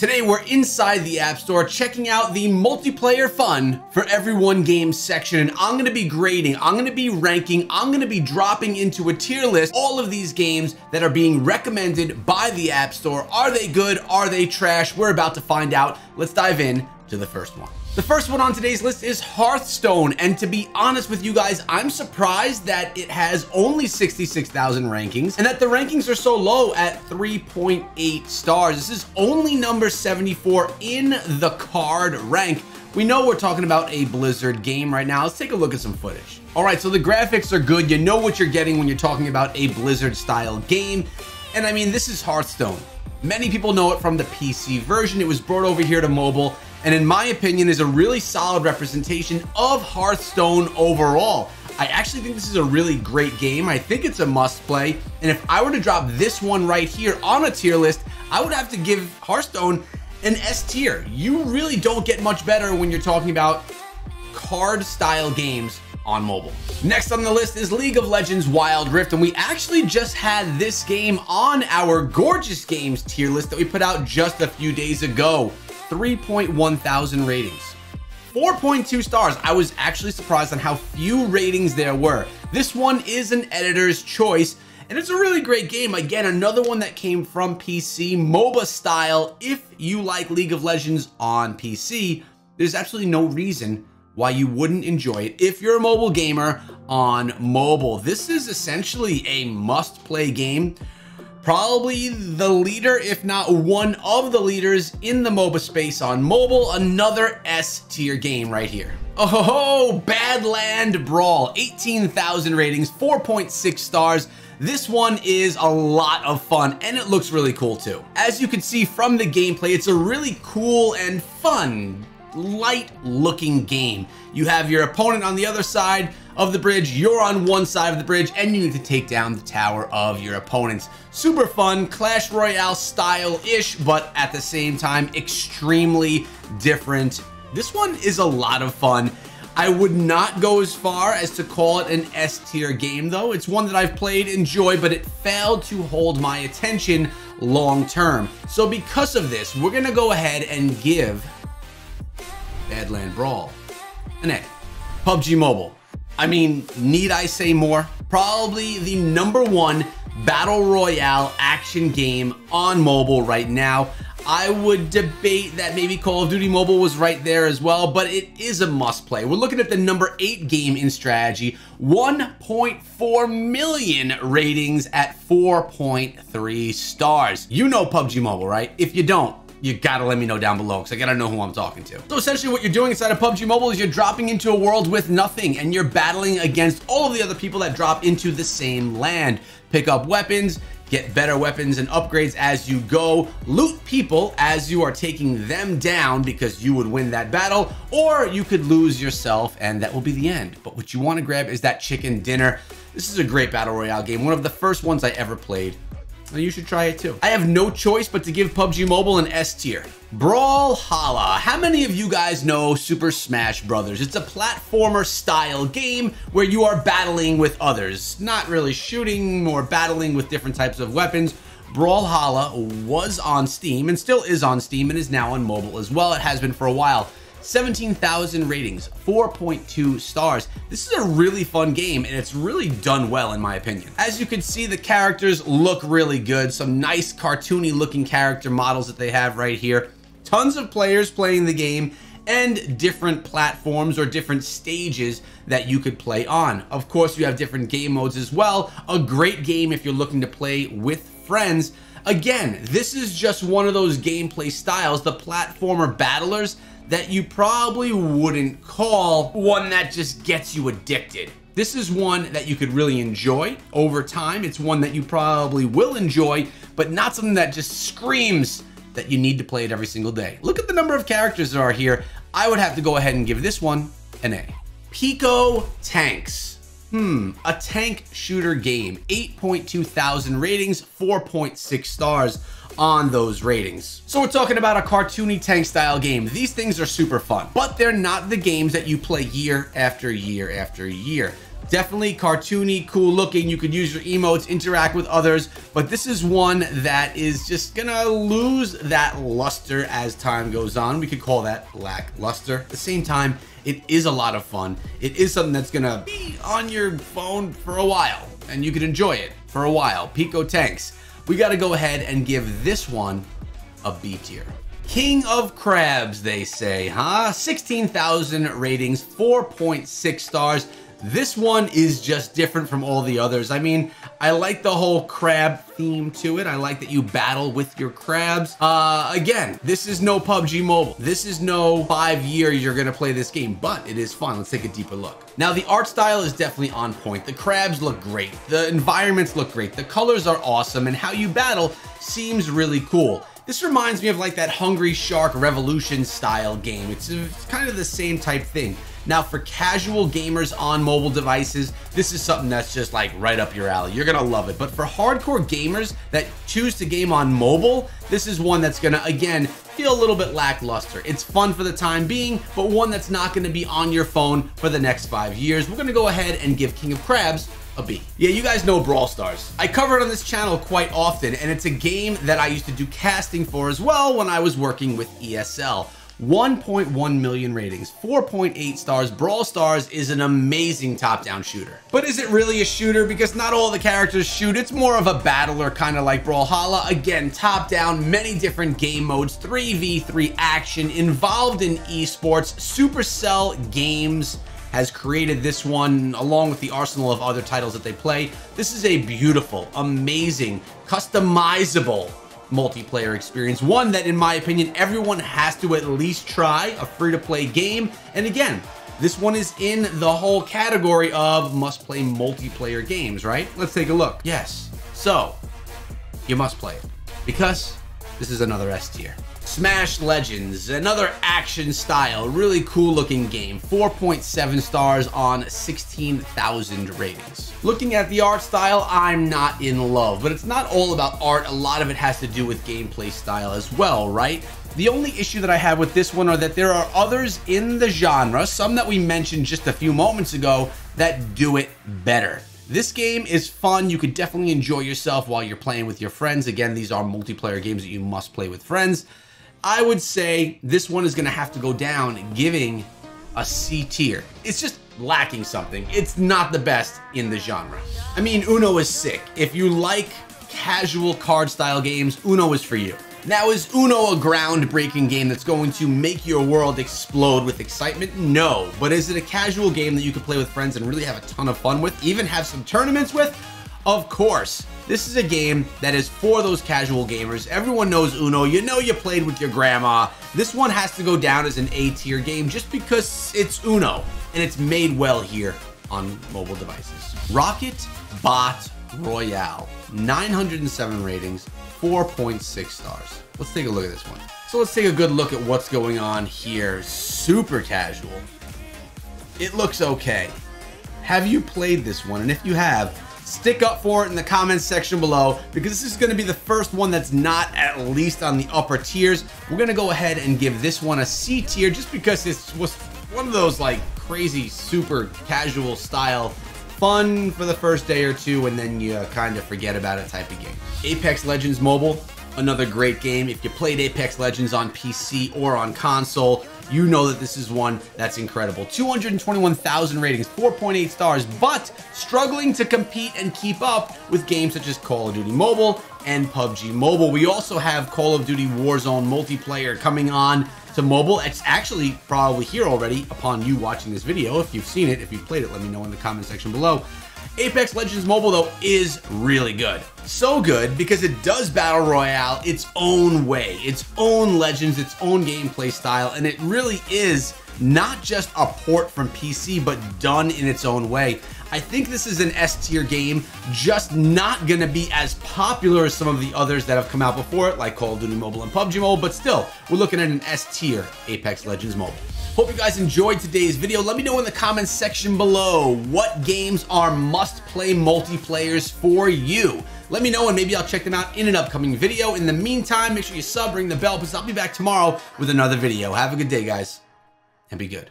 Today we're inside the App Store checking out the multiplayer fun for everyone game section and I'm gonna be grading, I'm gonna be ranking, I'm gonna be dropping into a tier list all of these games that are being recommended by the App Store. Are they good? Are they trash? We're about to find out. Let's dive in to the first one. The first one on today's list is Hearthstone, and to be honest with you guys, I'm surprised that it has only 66,000 rankings, and that the rankings are so low at 3.8 stars. This is only number 74 in the card rank. We know we're talking about a Blizzard game right now. Let's take a look at some footage. All right, so the graphics are good. You know what you're getting when you're talking about a Blizzard style game. And I mean, this is Hearthstone. Many people know it from the PC version. It was brought over here to mobile and in my opinion is a really solid representation of Hearthstone overall. I actually think this is a really great game. I think it's a must play. And if I were to drop this one right here on a tier list, I would have to give Hearthstone an S tier. You really don't get much better when you're talking about card style games on mobile. Next on the list is League of Legends Wild Rift, and we actually just had this game on our gorgeous games tier list that we put out just a few days ago. 3.1 thousand ratings. 4.2 stars. I was actually surprised on how few ratings there were. This one is an editor's choice, and it's a really great game. Again, another one that came from PC, MOBA style. If you like League of Legends on PC, there's absolutely no reason why you wouldn't enjoy it if you're a mobile gamer on mobile. This is essentially a must play game probably the leader, if not one of the leaders in the MOBA space on mobile. Another S tier game right here. Oh, ho ho Badland Brawl, 18,000 ratings, 4.6 stars. This one is a lot of fun and it looks really cool too. As you can see from the gameplay, it's a really cool and fun, light looking game. You have your opponent on the other side of the bridge, you're on one side of the bridge, and you need to take down the tower of your opponents. Super fun, Clash Royale style-ish, but at the same time, extremely different. This one is a lot of fun. I would not go as far as to call it an S tier game though. It's one that I've played, enjoyed, but it failed to hold my attention long term. So because of this, we're gonna go ahead and give Badland Brawl an A. PUBG Mobile. I mean, need I say more? Probably the number one battle royale action game on mobile right now. I would debate that maybe Call of Duty Mobile was right there as well, but it is a must play. We're looking at the number eight game in strategy, 1.4 million ratings at 4.3 stars. You know PUBG Mobile, right? If you don't, you gotta let me know down below because I gotta know who I'm talking to. So essentially what you're doing inside of PUBG Mobile is you're dropping into a world with nothing and you're battling against all of the other people that drop into the same land. Pick up weapons, get better weapons and upgrades as you go, loot people as you are taking them down because you would win that battle, or you could lose yourself and that will be the end. But what you wanna grab is that chicken dinner. This is a great battle royale game, one of the first ones I ever played you should try it too. I have no choice but to give PUBG Mobile an S tier. Brawlhalla. How many of you guys know Super Smash Brothers? It's a platformer style game where you are battling with others. Not really shooting or battling with different types of weapons. Brawlhalla was on Steam and still is on Steam and is now on mobile as well. It has been for a while. 17,000 ratings, 4.2 stars. This is a really fun game and it's really done well in my opinion. As you can see, the characters look really good. Some nice cartoony looking character models that they have right here. Tons of players playing the game and different platforms or different stages that you could play on. Of course, you have different game modes as well. A great game if you're looking to play with friends. Again, this is just one of those gameplay styles, the platformer battlers that you probably wouldn't call one that just gets you addicted. This is one that you could really enjoy over time. It's one that you probably will enjoy, but not something that just screams that you need to play it every single day. Look at the number of characters there are here. I would have to go ahead and give this one an A. Pico Tanks. Hmm, a tank shooter game. 8.2 thousand ratings, 4.6 stars on those ratings. So we're talking about a cartoony tank style game. These things are super fun, but they're not the games that you play year after year after year. Definitely cartoony, cool looking. You could use your emotes, interact with others, but this is one that is just gonna lose that luster as time goes on. We could call that lackluster. At the same time, it is a lot of fun. It is something that's gonna be on your phone for a while, and you can enjoy it for a while. Pico Tanks. We gotta go ahead and give this one a B tier. King of Crabs, they say, huh? 16,000 ratings, 4.6 stars. This one is just different from all the others. I mean, I like the whole crab theme to it. I like that you battle with your crabs. Uh, again, this is no PUBG Mobile. This is no five year you're gonna play this game, but it is fun. Let's take a deeper look. Now, the art style is definitely on point. The crabs look great. The environments look great. The colors are awesome, and how you battle seems really cool. This reminds me of like that Hungry Shark Revolution style game. It's, uh, it's kind of the same type thing. Now for casual gamers on mobile devices, this is something that's just like right up your alley. You're gonna love it. But for hardcore gamers that choose to game on mobile, this is one that's gonna, again, feel a little bit lackluster. It's fun for the time being, but one that's not gonna be on your phone for the next five years. We're gonna go ahead and give King of Crabs a B. Yeah, you guys know Brawl Stars. I cover it on this channel quite often, and it's a game that I used to do casting for as well when I was working with ESL. 1.1 million ratings, 4.8 stars. Brawl Stars is an amazing top-down shooter. But is it really a shooter? Because not all the characters shoot. It's more of a battler, kind of like Brawlhalla. Again, top-down, many different game modes, 3v3 action, involved in esports. Supercell Games has created this one along with the arsenal of other titles that they play. This is a beautiful, amazing, customizable multiplayer experience. One that, in my opinion, everyone has to at least try a free to play game. And again, this one is in the whole category of must play multiplayer games, right? Let's take a look. Yes. So, you must play it because this is another S tier. Smash Legends, another action style, really cool looking game. 4.7 stars on 16,000 ratings. Looking at the art style, I'm not in love, but it's not all about art. A lot of it has to do with gameplay style as well, right? The only issue that I have with this one are that there are others in the genre, some that we mentioned just a few moments ago, that do it better. This game is fun. You could definitely enjoy yourself while you're playing with your friends. Again, these are multiplayer games that you must play with friends. I would say this one is going to have to go down giving a C tier. It's just lacking something. It's not the best in the genre. I mean, Uno is sick. If you like casual card style games, Uno is for you. Now, is Uno a groundbreaking game that's going to make your world explode with excitement? No. But is it a casual game that you can play with friends and really have a ton of fun with, even have some tournaments with? Of course. This is a game that is for those casual gamers. Everyone knows Uno. You know you played with your grandma. This one has to go down as an A tier game just because it's Uno and it's made well here on mobile devices. Rocket Bot Royale, 907 ratings, 4.6 stars. Let's take a look at this one. So let's take a good look at what's going on here. Super casual. It looks okay. Have you played this one? And if you have, stick up for it in the comments section below because this is going to be the first one that's not at least on the upper tiers. We're going to go ahead and give this one a C tier just because this was one of those like crazy, super casual style fun for the first day or two and then you kind of forget about it type of game. Apex Legends Mobile, another great game. If you played Apex Legends on PC or on console, you know that this is one that's incredible. 221,000 ratings, 4.8 stars, but struggling to compete and keep up with games such as Call of Duty Mobile and PUBG Mobile. We also have Call of Duty Warzone multiplayer coming on to mobile. It's actually probably here already upon you watching this video. If you've seen it, if you've played it, let me know in the comment section below. Apex Legends Mobile, though, is really good. So good because it does Battle Royale its own way, its own legends, its own gameplay style, and it really is not just a port from PC, but done in its own way. I think this is an S tier game, just not gonna be as popular as some of the others that have come out before it, like Call of Duty Mobile and PUBG Mobile, but still, we're looking at an S tier Apex Legends Mobile. Hope you guys enjoyed today's video. Let me know in the comments section below what games are must-play multiplayers for you. Let me know and maybe I'll check them out in an upcoming video. In the meantime, make sure you sub, ring the bell because I'll be back tomorrow with another video. Have a good day, guys, and be good.